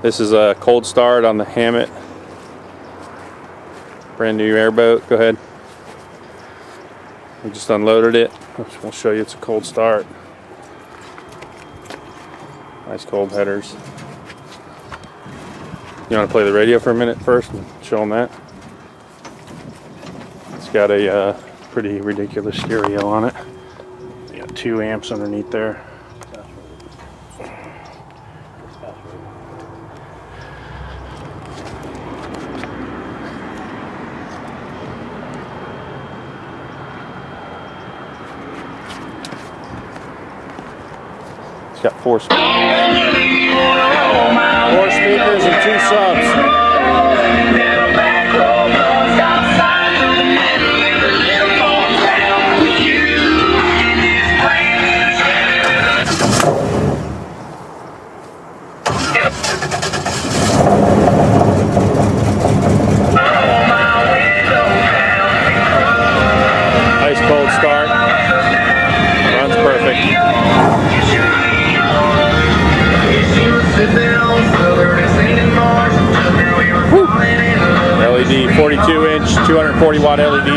This is a cold start on the Hamant. Brand new airboat. Go ahead. We just unloaded it. We'll show you it's a cold start. Nice cold headers. You want to play the radio for a minute first and show them that? It's got a uh, pretty ridiculous stereo on it. Got two amps underneath there. It's got four speakers. Four speakers and two subs. 42 inch 240 watt LED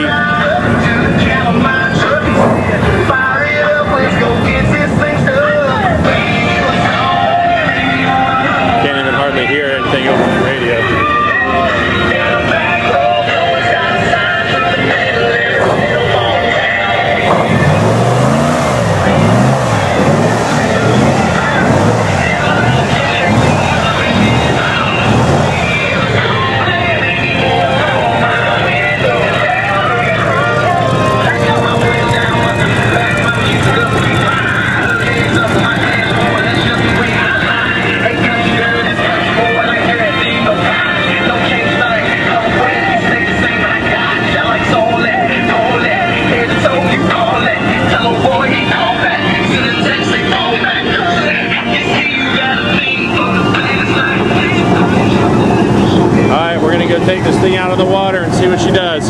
We're going to go take this thing out of the water and see what she does.